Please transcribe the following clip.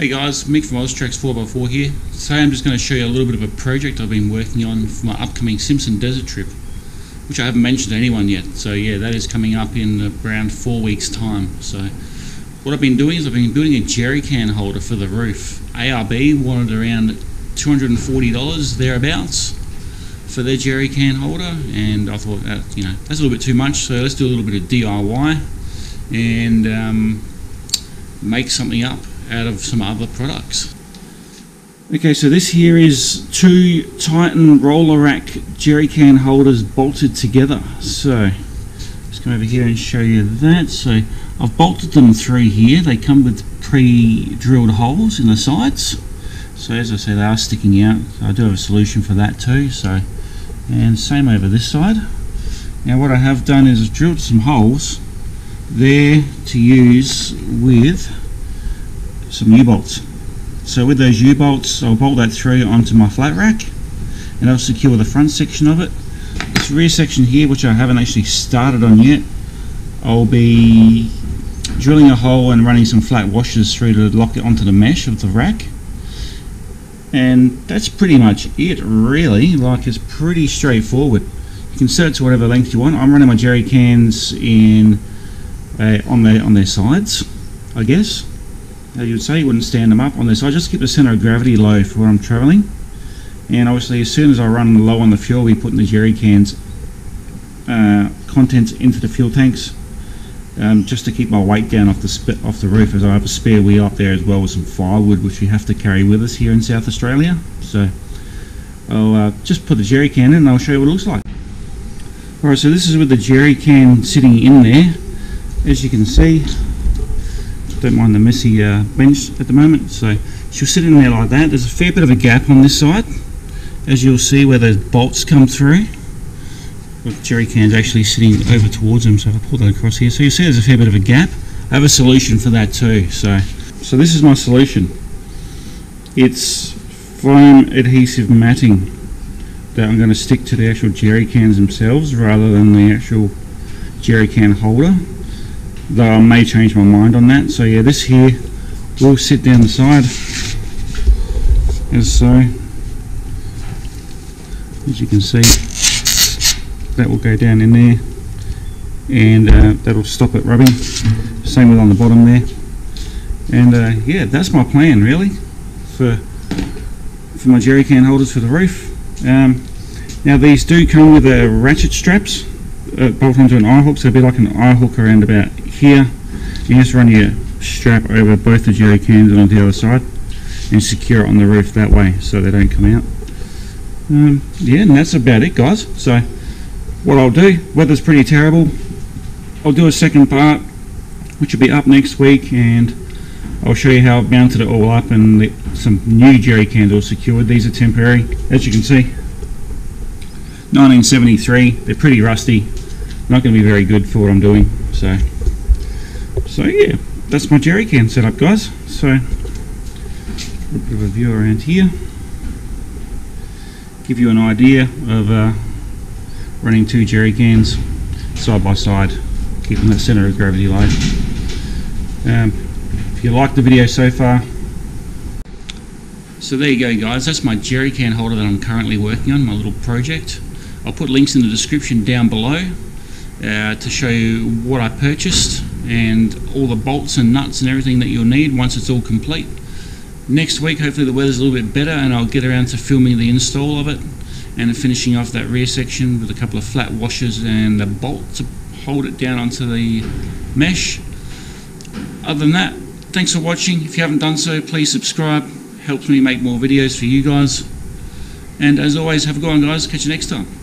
Hey guys, Mick from Oztrax 4x4 here. Today I'm just going to show you a little bit of a project I've been working on for my upcoming Simpson Desert trip, which I haven't mentioned to anyone yet. So yeah, that is coming up in around four weeks time. So what I've been doing is I've been building a jerry can holder for the roof. ARB wanted around $240 thereabouts for their jerry can holder and I thought that, you know, that's a little bit too much so let's do a little bit of DIY and um, make something up out of some other products. Okay, so this here is two Titan roller rack jerry can holders bolted together. So, let's come over here and show you that. So, I've bolted them through here. They come with pre-drilled holes in the sides. So as I say, they are sticking out. I do have a solution for that too. So, and same over this side. Now what I have done is drilled some holes there to use with some U-bolts. So with those U-bolts, I'll bolt that through onto my flat rack and I'll secure the front section of it. This rear section here, which I haven't actually started on yet, I'll be drilling a hole and running some flat washers through to lock it onto the mesh of the rack. And that's pretty much it really, like it's pretty straightforward. You can set it to whatever length you want. I'm running my jerry cans in uh, on their on their sides, I guess you would say, you wouldn't stand them up on this. I just keep the center of gravity low for when I'm traveling. And obviously, as soon as I run low on the fuel, we put in the jerry cans uh, contents into the fuel tanks um, just to keep my weight down off the off the roof. As I have a spare wheel up there as well with some firewood, which we have to carry with us here in South Australia. So I'll uh, just put the jerry can in, and I'll show you what it looks like. Alright, so this is with the jerry can sitting in there. As you can see, don't mind the messy uh, bench at the moment. So she'll sit in there like that. There's a fair bit of a gap on this side. As you'll see where those bolts come through. The jerry can's actually sitting over towards them so I pull that across here. So you'll see there's a fair bit of a gap. I have a solution for that too so. So this is my solution. It's foam adhesive matting that I'm going to stick to the actual jerry cans themselves rather than the actual jerry can holder though I may change my mind on that. So yeah this here will sit down the side. As so as you can see that will go down in there and uh, that'll stop it rubbing. Same with on the bottom there. And uh, yeah that's my plan really for for my jerry can holders for the roof. Um, now these do come with a ratchet straps uh, bolt onto an eye hook so it'll be like an eye hook around about here you just run your strap over both the jerry cans onto the other side and secure it on the roof that way so they don't come out. Um, yeah and that's about it guys. So what I'll do weather's pretty terrible. I'll do a second part which will be up next week and I'll show you how I've mounted it all up and the, some new jerry cans all secured. These are temporary as you can see. 1973 they're pretty rusty. Not going to be very good for what I'm doing so so yeah, that's my jerry can setup guys. So a bit of a view around here. Give you an idea of uh, running two jerry cans side by side, keeping the center of gravity low. Um, if you like the video so far, so there you go guys, that's my jerry can holder that I'm currently working on, my little project. I'll put links in the description down below uh, to show you what I purchased and all the bolts and nuts and everything that you'll need once it's all complete. Next week hopefully the weather's a little bit better and I'll get around to filming the install of it and finishing off that rear section with a couple of flat washers and a bolt to hold it down onto the mesh. Other than that, thanks for watching. If you haven't done so, please subscribe. Helps me make more videos for you guys. And as always, have a good one guys. Catch you next time.